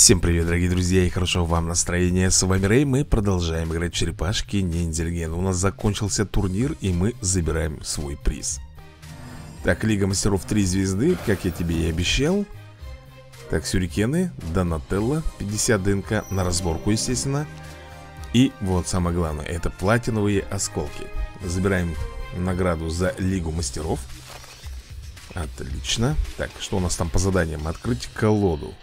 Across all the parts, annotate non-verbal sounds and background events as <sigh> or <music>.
Всем привет, дорогие друзья, и хорошо вам настроения. С вами Рэй, мы продолжаем играть в черепашки ниндзя У нас закончился турнир, и мы забираем свой приз. Так, Лига Мастеров 3 звезды, как я тебе и обещал. Так, сюрикены, Донателло, 50 ДНК на разборку, естественно. И вот самое главное, это платиновые осколки. Забираем награду за Лигу Мастеров. Отлично. Так, что у нас там по заданиям? Открыть колоду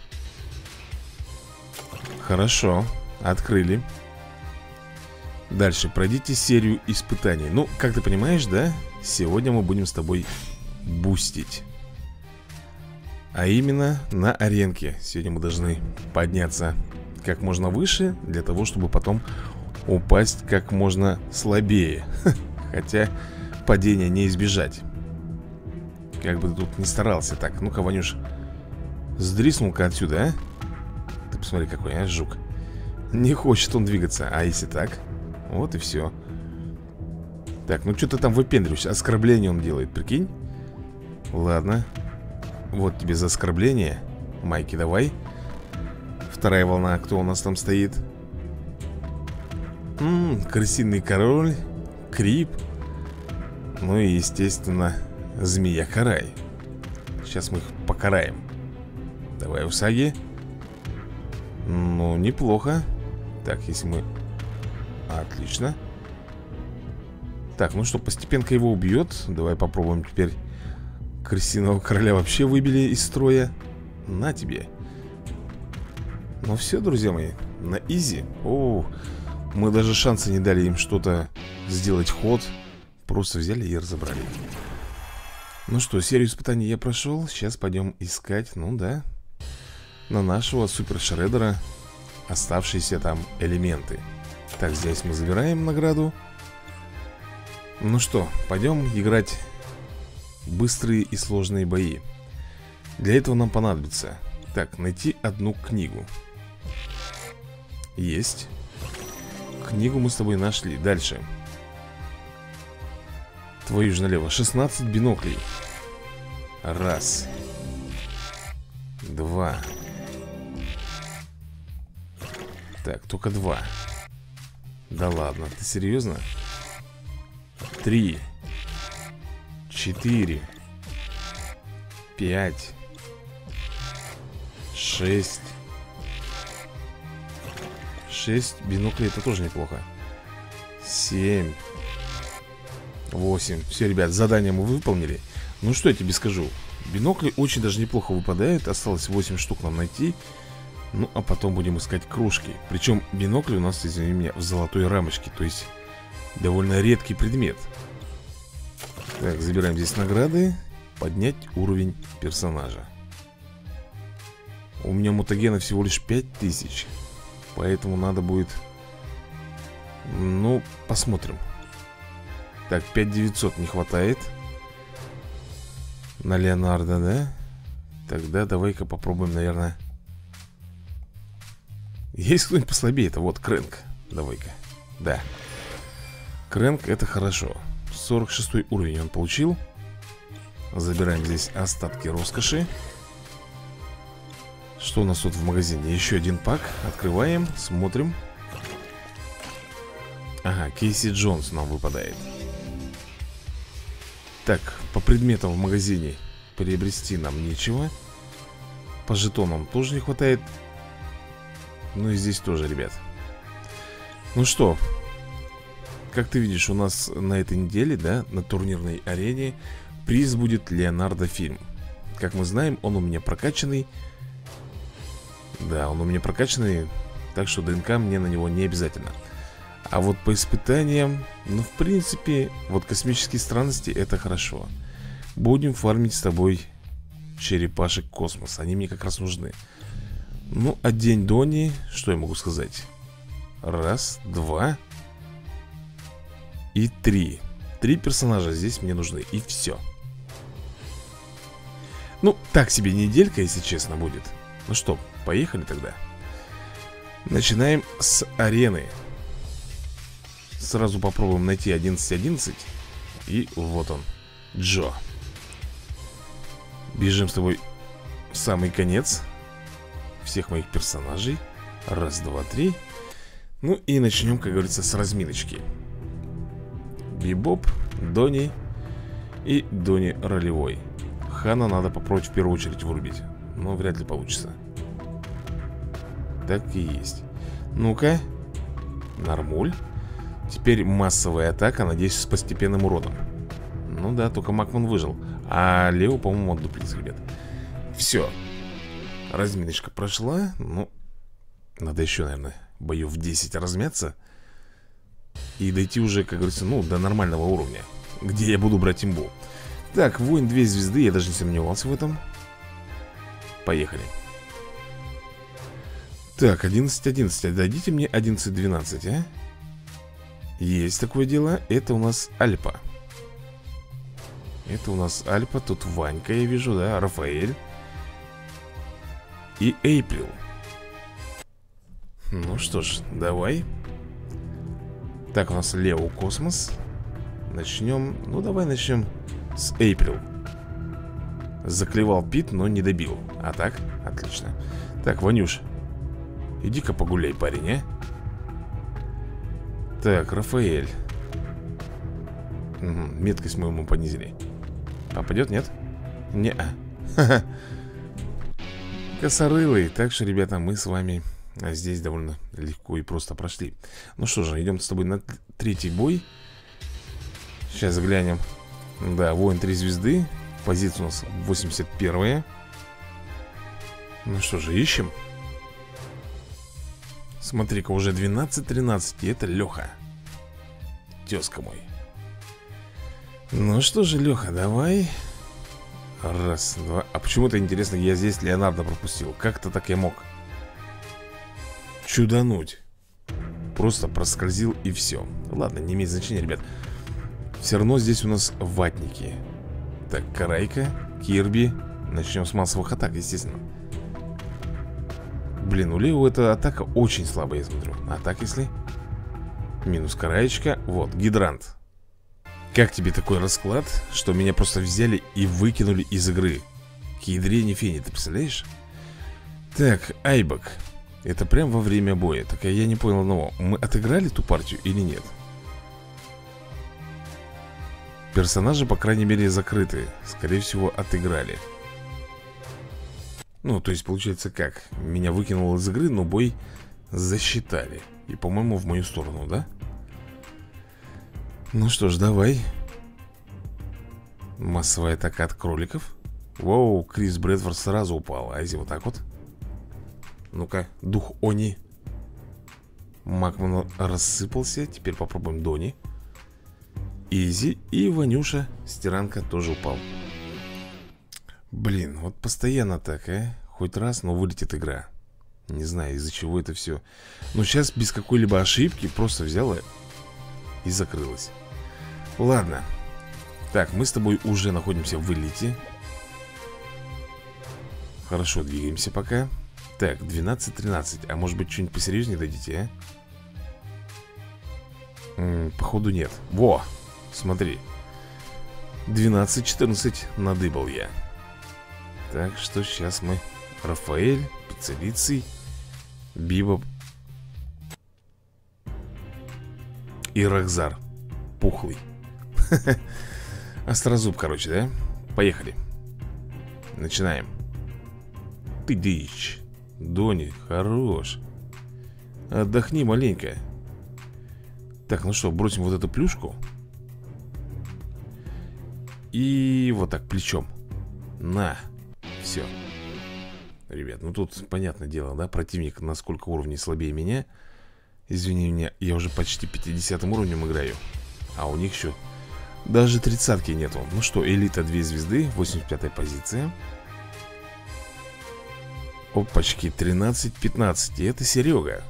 Хорошо, открыли. Дальше, пройдите серию испытаний. Ну, как ты понимаешь, да? Сегодня мы будем с тобой бустить. А именно на аренке Сегодня мы должны подняться как можно выше Для того, чтобы потом упасть как можно слабее. <laughs> Хотя падения не избежать. Как бы ты тут не старался Так, ну-ка, Ванюш Сдриснул-ка отсюда, а ты посмотри, какой, а, жук Не хочет он двигаться А если так? Вот и все Так, ну что ты там выпендриваешься? Оскорбление он делает, прикинь Ладно Вот тебе за оскорбление Майки, давай Вторая волна, кто у нас там стоит? Ммм, крысиный король Крип Ну и, естественно, змея-карай Сейчас мы их покараем Давай, Усаги ну, неплохо. Так, если мы... Отлично. Так, ну что, постепенно его убьет. Давай попробуем теперь Крысиного короля вообще выбили из строя. На тебе. Ну все, друзья мои На изи. О, мы даже шанса не дали им что-то Сделать ход. Просто взяли и разобрали. Ну что, серию испытаний я прошел Сейчас пойдем искать, ну да на нашего супер шредера оставшиеся там элементы. Так, здесь мы забираем награду. Ну что, пойдем играть быстрые и сложные бои. Для этого нам понадобится Так, найти одну книгу. Есть. Книгу мы с тобой нашли. Дальше. Твою же налево. 16 биноклей. Раз. Два Так, только два. Да ладно, ты серьезно? Три Четыре Пять Шесть. Шесть биноклей это тоже неплохо. Семь Восемь. Все, ребят, задание мы выполнили. Ну что я тебе скажу? Бинокли очень даже неплохо выпадают Осталось 8 штук нам найти ну, а потом будем искать кружки Причем бинокли у нас, извини меня, в золотой рамочке То есть довольно редкий предмет. Так, забираем здесь награды. Поднять уровень персонажа. У меня мутагена всего лишь 5000 Поэтому надо будет Ну, посмотрим. Так, 5900 не хватает На Леонардо, да? Тогда давай-ка попробуем, наверное есть кто-нибудь послабее? Это вот Крэнк. Давай-ка. Да. Крэнк это хорошо. 46 уровень он получил. Забираем здесь остатки роскоши. Что у нас тут в магазине? Еще один пак. Открываем, смотрим. Ага, Кейси Джонс нам выпадает. Так, по предметам в магазине приобрести нам нечего. По жетонам тоже не хватает ну и здесь тоже, ребят. Ну что Как ты видишь, у нас на этой неделе, да, на турнирной арене Приз будет Леонардо фильм. Как мы знаем, он у меня прокачанный. Да, он у меня прокачанный Так что ДНК мне на него не обязательно. А вот по испытаниям Ну, в принципе, вот космические странности это хорошо. Будем фармить с тобой черепашек космос. Они мне как раз нужны ну, а день Дони, что я могу сказать? Раз, два и три. Три персонажа здесь мне нужны, и все Ну, так себе неделька, если честно, будет. Ну что, поехали тогда. Начинаем с арены. Сразу попробуем найти 11.11 И вот он, Джо. Бежим с тобой в самый конец всех моих персонажей. Раз, два, три. Ну и начнем, как говорится, с разминочки. Бибоп, Дони и Дони ролевой. Хана надо попробовать в первую очередь вырубить Но вряд ли получится. Так и есть. Ну-ка. Нормуль. Теперь массовая атака, надеюсь, с постепенным уродом. Ну да, только Макман выжил А Лео, по-моему, отдуплится, ребят Все Разминочка прошла Ну, надо еще, наверное, боев в 10 размяться И дойти уже, как говорится, ну, до нормального уровня Где я буду брать имбу. Так, воин 2 звезды, я даже не сомневался в этом. Поехали. Так, 11-11 Дадите мне 11-12, а? Есть такое дело. Это у нас Альпа. Это у нас Альпа. Тут Ванька, я вижу, да, Рафаэль И Эйприл. Ну что ж, давай. Так, у нас Лео Космос. Начнем, ну давай начнем с Эйприл. Заклевал Пит, но не добил. А так? Отлично. Так, Ванюш Иди-ка погуляй, парень, а? Так, Рафаэль. Угу, Меткость мы ему понизили. Попадет, нет? Не-а <laughs> Косорылый. Так что, ребята, мы с вами здесь довольно легко и просто прошли. Ну что же, идем с тобой на третий бой. Сейчас глянем. Да, воин 3 звезды. Позиция у нас 81 Ну что же, ищем. Смотри-ка, уже 12-13 И это Леха Тезка мой. Ну что же, Леха, давай Раз, два. А почему-то интересно, я здесь Леонардо пропустил. Как-то так я мог Чудануть? Просто проскользил и все Ладно, не имеет значения, ребят. Все равно здесь у нас ватники. Так, Карайка, Кирби. Начнем с массовых атак, естественно. Блин, у Лео эта атака очень слабая, я смотрю. А так если... Минус караечка. Вот, гидрант Как тебе такой расклад, что меня просто взяли и выкинули из игры К ядрене фени, ты представляешь? Так, Айбак Это прям во время боя Так я не понял одного Мы отыграли ту партию или нет? Персонажи, по крайней мере, закрыты Скорее всего, отыграли ну, то есть, получается как? Меня выкинуло из игры, но бой засчитали И, по-моему, в мою сторону, да? Ну что ж, давай. Массовая атака от кроликов. Воу, Крис Брэдфорд сразу упал. А вот так вот? Ну-ка, дух Они. Макман рассыпался. Теперь попробуем Дони. Изи и Ванюша. Стиранка тоже упал. Блин, вот постоянно так, а? Хоть раз, но вылетит игра. Не знаю, из-за чего это все Но сейчас без какой-либо ошибки Просто взяла и закрылась Ладно. Так, мы с тобой уже находимся в вылете Хорошо, двигаемся пока. Так, 12-13 А может быть, что-нибудь посерьезнее дадите, а? М -м, походу нет. Во, смотри. 12-14 надыбал я. Так что сейчас мы? Рафаэль, Пиццелиций Бибоп И Рахзар Пухлый <laughs> Острозуб, короче, да? Поехали. Начинаем. Ты дичь Дони, хорош. Отдохни маленько. Так, ну что, бросим вот эту плюшку. И вот так плечом. На. Все Ребят, ну тут понятное дело, да Противник на сколько уровней слабее меня. Извини меня, я уже почти 50 уровнем играю А у них еще даже тридцатки нету. Ну что, элита 2 звезды 85 позиция. Опачки, 13-15 И это Серега.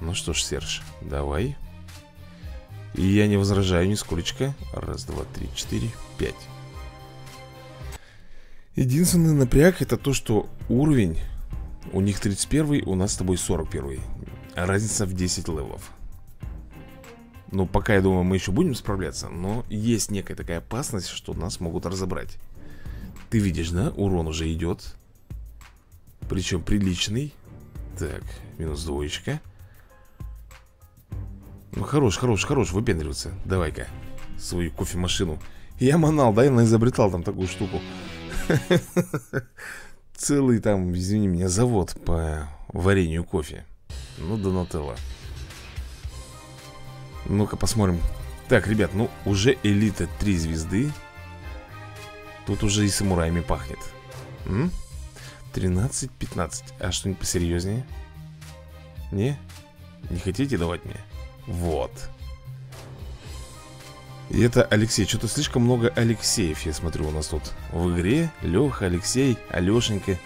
Ну что ж, Серж, давай. И я не возражаю нисколечко. Раз, два, три, четыре, пять. Единственный напряг это то, что уровень у них 31, у нас с тобой 41. Разница в 10 левелов. Ну, пока, я думаю, мы еще будем справляться, но есть некая такая опасность, что нас могут разобрать. Ты видишь, да? Урон уже идет. Причем приличный Так, минус двоечка Ну хорош, хорош, хорош, выпендриваться Давай-ка свою кофемашину Я манал, да, я изобретал там такую штуку <laughs> Целый там, извини меня, завод по варенью кофе Ну, Донателло Ну-ка посмотрим. Так, ребят, ну уже элита 3 звезды. Тут уже и самураями пахнет. 13-15 А что-нибудь посерьезнее? Не? Не хотите давать мне? Вот. И это Алексей, что-то слишком много Алексеев, я смотрю, у нас тут в игре. Леха, Алексей, Алешенька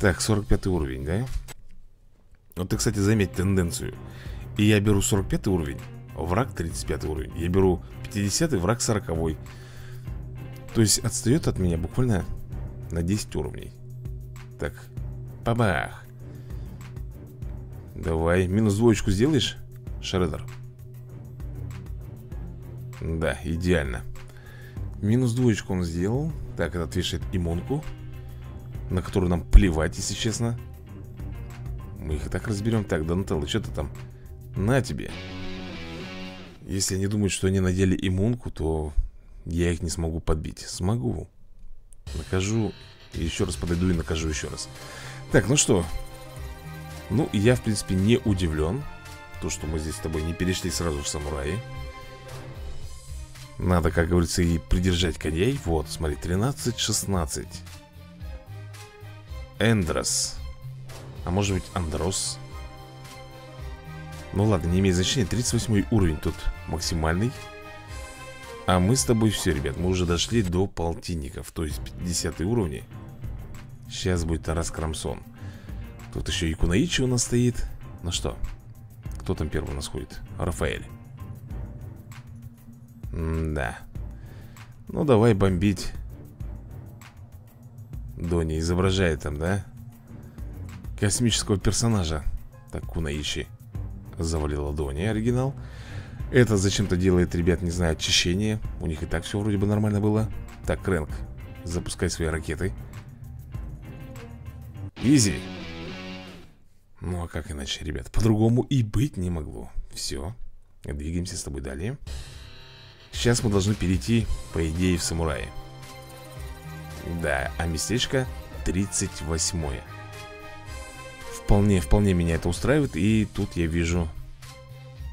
Так, 45 уровень, да? Вот ты, кстати, заметь тенденцию И я беру 45 уровень, враг 35 уровень. Я беру 50 враг 40 -й. То есть отстает от меня буквально на 10 уровней. Так, бабах. Давай, минус двоечку сделаешь, Шредер? Да, идеально. Минус двоечку он сделал. Так, этот вешает имонку На которую нам плевать, если честно. Мы их и так разберем Так, Донателло, что ты там? На тебе. Если они думают, что они надели иммунку То я их не смогу подбить. Смогу. Накажу. Еще раз подойду и накажу еще раз. Так, ну что? Ну, я, в принципе, не удивлен То, что мы здесь с тобой не перешли сразу в самураи. Надо, как говорится, и придержать коней. Вот, смотри, 13-16 Эндрос. А может быть Андрос Ну ладно, не имеет значения 38 уровень тут максимальный А мы с тобой все, ребят Мы уже дошли до полтинников То есть 50 уровни Сейчас будет Тарас Крамсон Тут еще и Кунаичи у нас стоит Ну что, кто там первый у нас ходит? Рафаэль да. Ну, давай бомбить. Дони изображает там, да? Космического персонажа. Так, Кунаичи завалила Дони, оригинал. Это зачем-то делает, ребят, не знаю, очищение. У них и так все вроде бы нормально было. Так, Крэнк, запускай свои ракеты. Изи. Ну, а как иначе, ребят? По-другому и быть не могло. Все. Двигаемся с тобой далее. Сейчас мы должны перейти, по идее, в самураи Да, а местечко 38 -е. Вполне, вполне меня это устраивает И тут я вижу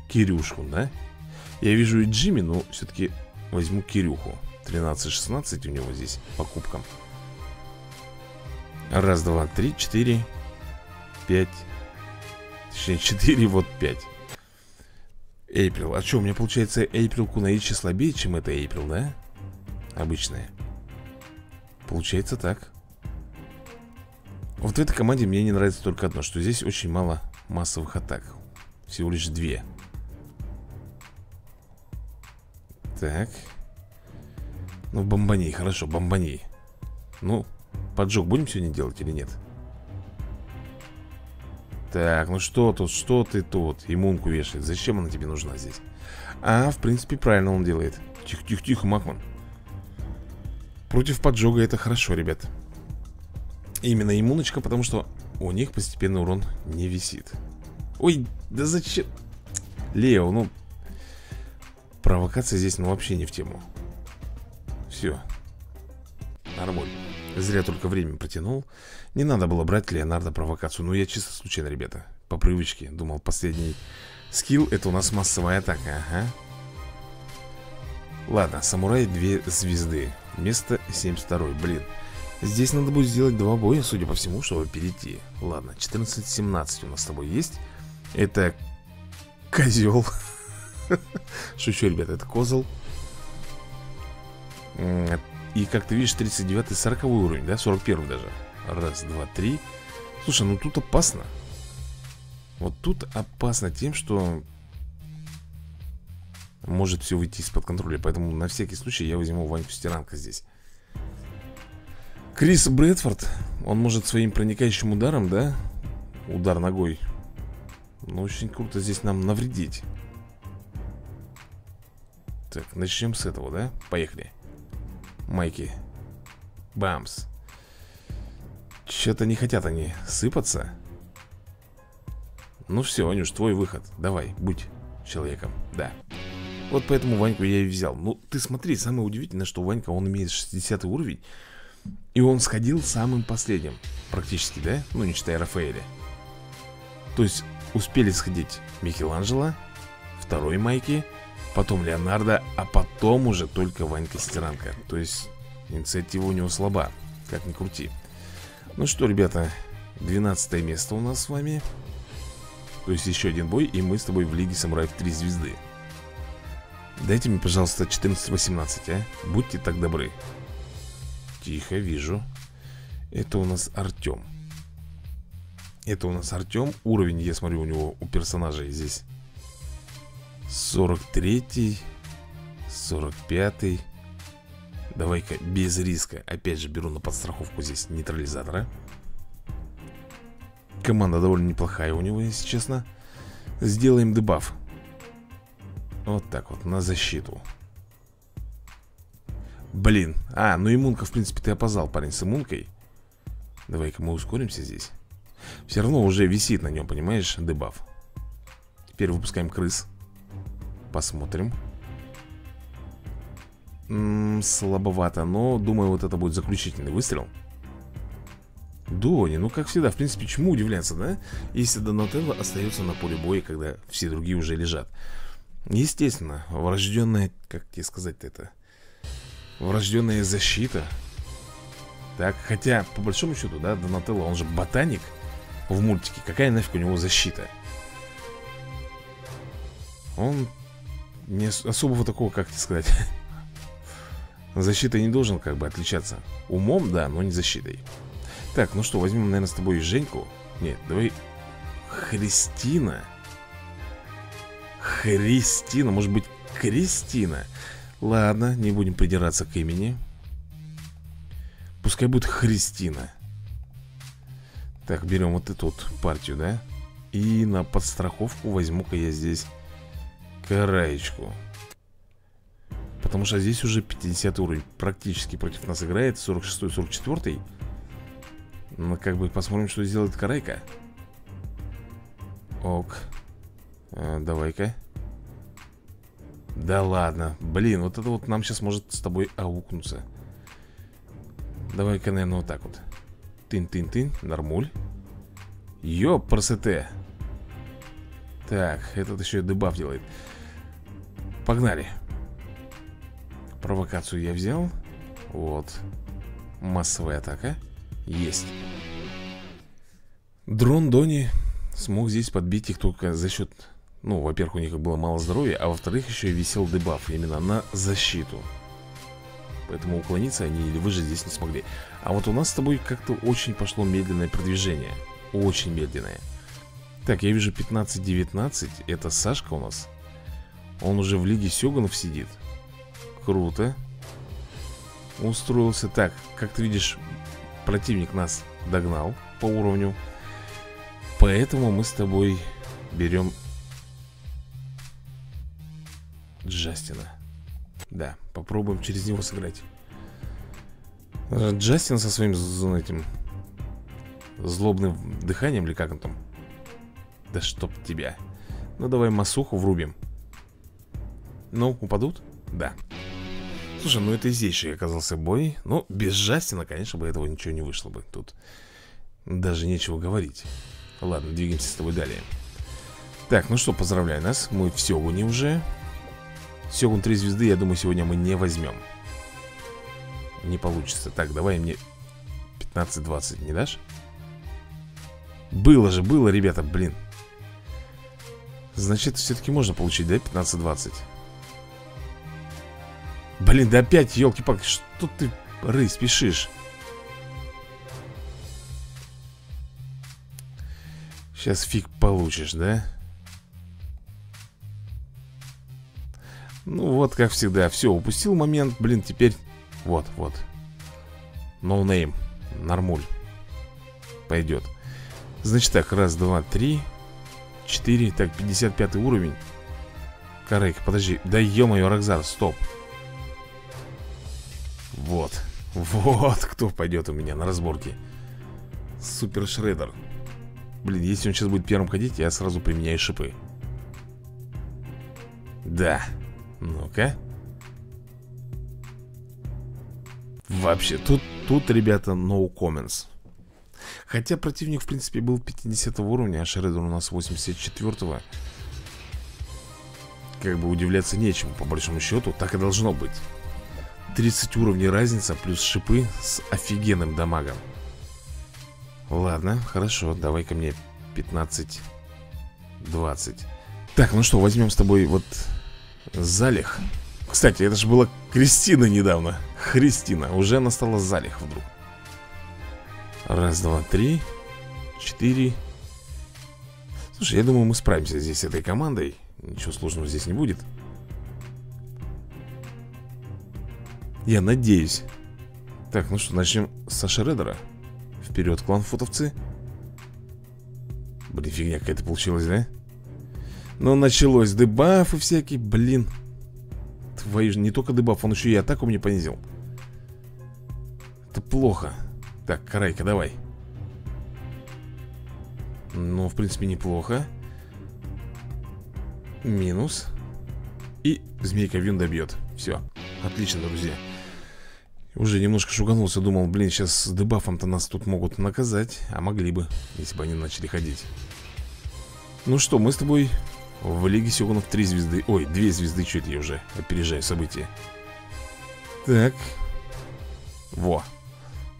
Кирюшку, да? Я вижу и Джимми, но все-таки возьму Кирюху 13-16 у него здесь покупкам Раз, два, три, четыре Пять Точнее, четыре, вот пять Эйприл. А что, у меня получается Эйприл Кунаичи слабее, чем это Эйприл, да? Обычная. Получается так. Вот в этой команде мне не нравится только одно, что здесь очень мало массовых атак. Всего лишь две. Так. Ну, бомбани, хорошо, бомбани. Ну, поджог будем сегодня делать или нет? Так, ну что тут, что ты тут? Иммунку вешает. Зачем она тебе нужна здесь? А, в принципе, правильно он делает. Тихо, тихо, тихо, Макман. Против поджога это хорошо, ребят. Именно иммуночка, потому что у них постепенно урон не висит. Ой, да зачем? Лео, ну... Провокация здесь, ну, вообще не в тему. Все. Нормально. Зря только время протянул. Не надо было брать Леонардо провокацию Ну я чисто случайно, ребята По привычке Думал, последний скилл Это у нас массовая атака Ага Ладно, самурай две звезды Место 72 Блин Здесь надо будет сделать два боя, судя по всему, чтобы перейти. Ладно, 14-17 у нас с тобой есть. Это козел <laughs> Шучу, ребята, это козел И как ты видишь, 39-40 уровень, да? 41 даже. Раз, два, три. Слушай, ну тут опасно. Вот тут опасно тем, что Может все выйти из-под контроля. Поэтому на всякий случай я возьму Ваньку Стиранка здесь Крис Брэдфорд Он может своим проникающим ударом, да? Удар ногой Ну, очень круто здесь нам навредить. Так, начнем с этого, да? Поехали. Майки. Бамс. Что-то не хотят они сыпаться. Ну все, Ванюш, твой выход. Давай, будь человеком, да. Вот поэтому Ваньку я и взял. Ну, ты смотри, самое удивительное, что Ванька, он имеет 60 уровень И он сходил самым последним Практически, да? Ну, не считая Рафаэля. То есть, успели сходить Микеланджело Второй Майки Потом Леонардо, а потом уже только Ванька Стиранка То есть, инициатива у него слаба Как ни крути. Ну что, ребята, 12 место у нас с вами. То есть еще один бой И мы с тобой в Лиге Самураев 3 звезды. Дайте мне, пожалуйста, 14-18, а? Будьте так добры Тихо, вижу. Это у нас Артем Это у нас Артем Уровень, я смотрю, у него, у персонажей здесь 43-й 45-й Давай-ка без риска. Опять же беру на подстраховку здесь нейтрализатора. Команда довольно неплохая у него, если честно. Сделаем дебаф. Вот так вот, на защиту Блин, а, ну иммунка, в принципе, ты опоздал, парень, с иммункой Давай-ка мы ускоримся здесь Все равно уже висит на нем, понимаешь, дебаф Теперь выпускаем крыс Посмотрим М -м, слабовато, но думаю, вот это будет заключительный выстрел. Дони, ну как всегда, в принципе, чему удивляться, да? Если Донателло остается на поле боя, когда все другие уже лежат. Естественно, врожденная, как тебе сказать-то это? Врожденная защита. Так, хотя, по большому счету, да, Донателло, он же ботаник в мультике. Какая нафиг у него защита? Он не особого такого, как тебе сказать, <laughs> Защитой не должен как бы отличаться Умом, да, но не защитой Так, ну что, возьмем, наверное, с тобой Женьку Нет, давай Христина Христина, может быть, Кристина Ладно, не будем придираться к имени. Пускай будет Христина. Так, берем вот эту вот партию, да? И на подстраховку возьму-ка я здесь Караечку Потому что здесь уже 50 уровень Практически против нас играет. 46-44 Ну, как бы посмотрим, что сделает Карайка. Ок. А, Давай-ка Да ладно. Блин, вот это вот нам сейчас может с тобой аукнуться. Давай-ка, наверное, вот так вот. Тын-тын-тын, нормуль. Ёп, просете Так, этот еще и дебаф делает. Погнали. Провокацию я взял. Вот. Массовая атака. Есть. Дрон Дони смог здесь подбить их только за счет Ну, во-первых, у них было мало здоровья А во-вторых, еще и висел дебаф именно на защиту. Поэтому уклониться они или выжить здесь не смогли. А вот у нас с тобой как-то очень пошло медленное продвижение. Очень медленное. Так, я вижу 15-19 Это Сашка у нас. Он уже в Лиге Сёганов сидит. Круто. Устроился. Так, как ты видишь Противник нас догнал по уровню. Поэтому мы с тобой берем Джастина. Да, попробуем через него сыграть. Джастин со своим этим Злобным дыханием или как он там? Да чтоб тебя. Ну давай масуху врубим. Ну, упадут? Да. Слушай, ну это здесь же оказался бой. Ну, без Жастина, конечно бы этого ничего не вышло бы Тут. Даже нечего говорить. Ладно, двигаемся с тобой далее. Так, ну что, поздравляю нас. Мы в Сёгуне уже Сёгун 3 звезды, я думаю, сегодня мы не возьмем Не получится Так, давай мне 15-20 не дашь? Было же, было, ребята, блин Значит, все-таки можно получить, да, 15-20 Блин, да опять, елки-палки, что ты, ры, спешишь? Сейчас фиг получишь, да? Ну вот, как всегда, все, упустил момент, блин, теперь... Вот, вот. No name, нормуль Пойдет Значит так, раз, два, три Четыре, так, 55 уровень. Карейка, подожди Да ё-моё, Рокзар, стоп. Вот Вот кто пойдет у меня на разборке. Супер Шредер Блин, если он сейчас будет первым ходить, я сразу применяю шипы. Да Ну-ка. Вообще, тут, тут, ребята, no comments. Хотя противник, в принципе, был 50 уровня, а Шредер у нас 84 -го. Как бы удивляться нечему, по большому счету, так и должно быть. 30 уровней разница, плюс шипы с офигенным дамагом. Ладно, хорошо, давай ко мне 15 20 Так, ну что, возьмем с тобой вот Залих Кстати, это же была Кристина недавно. Христина, уже она стала Залих вдруг. Раз, два, три Четыре. Слушай, я думаю, мы справимся здесь с этой командой. Ничего сложного здесь не будет. Я надеюсь. Так, ну что, начнем со Шредера. Вперед, клан-фотовцы Блин, фигня какая-то получилась, да? Ну, началось дебафы всякие, блин. Твою же, не только дебаф, он еще и атаку мне понизил. Это плохо. Так, Карайка, давай. Ну, в принципе, неплохо. Минус. И змейка Вин добьет Все, отлично, друзья. Уже немножко шуганулся, думал, блин, сейчас с дебафом-то нас тут могут наказать. А могли бы, если бы они начали ходить. Ну что, мы с тобой в Лиге Сёгунов 3 звезды. Ой, 2 звезды, чуть я уже опережаю события. Так. Во.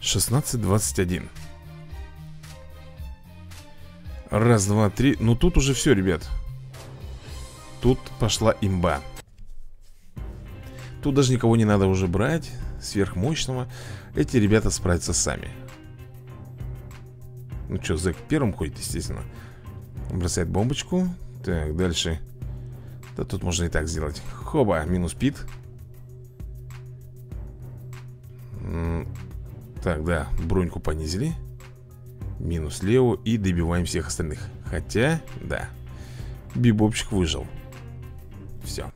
16-21 Раз, два, три. Ну тут уже все, ребят. Тут пошла имба. Тут даже никого не надо уже брать сверхмощного, эти ребята справятся сами. Ну что, Зэк первым ходит, естественно. Бросает бомбочку. Так, дальше. Да тут можно и так сделать. Хоба, минус Пит. Так, да, броньку понизили. Минус Лео и добиваем всех остальных. Хотя, да, Бибопчик выжил. Все.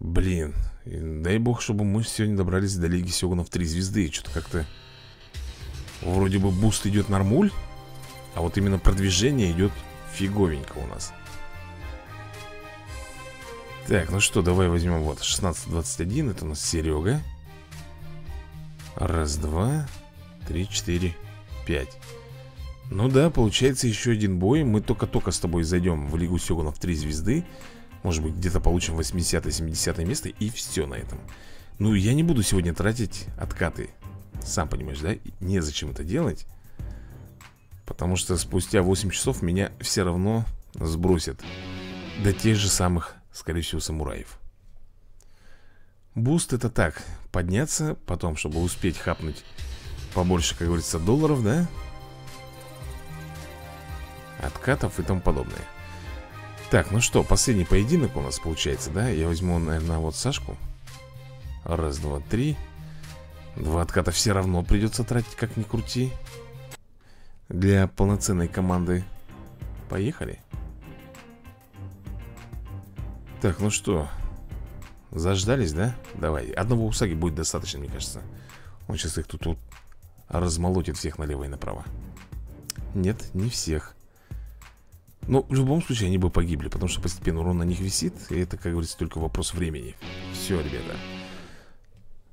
Блин, дай бог, чтобы мы сегодня добрались до Лиги Сёгунов 3 звезды Что-то как-то Вроде бы boost идет нормуль А вот именно продвижение идет фиговенько у нас. Так, ну что, давай возьмем вот 16-21, это у нас Серега. Раз, два, три, четыре, пять. Ну да, получается еще один бой. Мы только-только с тобой зайдем в Лигу Сёгунов 3 звезды. Может быть, где-то получим 80-70 место и все на этом. Ну, я не буду сегодня тратить откаты. Сам понимаешь, да? Незачем это делать Потому что спустя 8 часов меня все равно сбросят До тех же самых, скорее всего, самураев. Буст это так, подняться, потом, чтобы успеть хапнуть побольше, как говорится, долларов, да? Откатов и тому подобное. Так, ну что, последний поединок у нас получается, да? Я возьму, наверное, вот Сашку. Раз, два, три. Два отката все равно придется тратить, как ни крути Для полноценной команды. Поехали. Так, ну что? Заждались, да? Давай, одного Усаги будет достаточно, мне кажется. Он сейчас их тут, тут размолотит всех налево и направо. Нет, не всех. Но в любом случае они бы погибли Потому что постепенно урон на них висит И это, как говорится, только вопрос времени. Все, ребята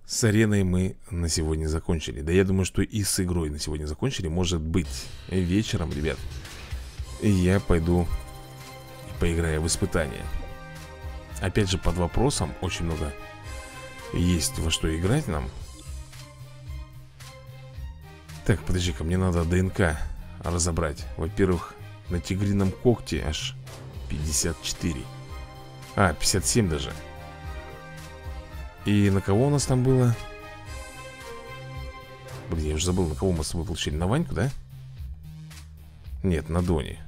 С ареной мы на сегодня закончили. Да я думаю, что и с игрой на сегодня закончили. Может быть вечером, ребят Я пойду Поиграю в испытания. Опять же, под вопросом Очень много есть во что играть нам. Так, подожди-ка, мне надо ДНК разобрать. Во-первых, на тигрином когте аж 54 А, 57 даже И на кого у нас там было? Блин, я уже забыл, на кого мы с тобой получили. На Ваньку, да? Нет, на Доне.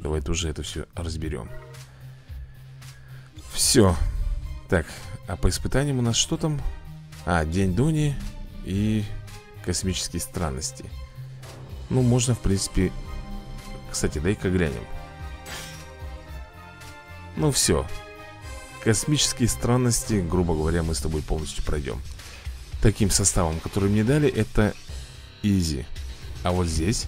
Давай тоже это все разберем Все Так, а по испытаниям у нас что там? А, День Дони и космические странности. Ну, можно, в принципе, кстати, дай-ка глянем. Ну все Космические странности, грубо говоря, мы с тобой полностью пройдем. Таким составом, который мне дали, это easy. А вот здесь?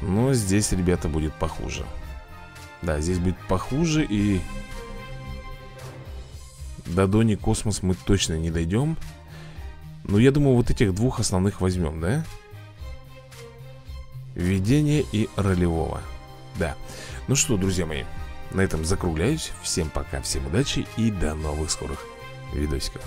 Ну, здесь, ребята, будет похуже. Да, здесь будет похуже и до Донни Космос мы точно не дойдем. Ну, я думаю, вот этих двух основных возьмем, да? Введение и ролевого. Да. Ну что, друзья мои На этом закругляюсь. Всем пока, всем удачи и до новых скорых видосиков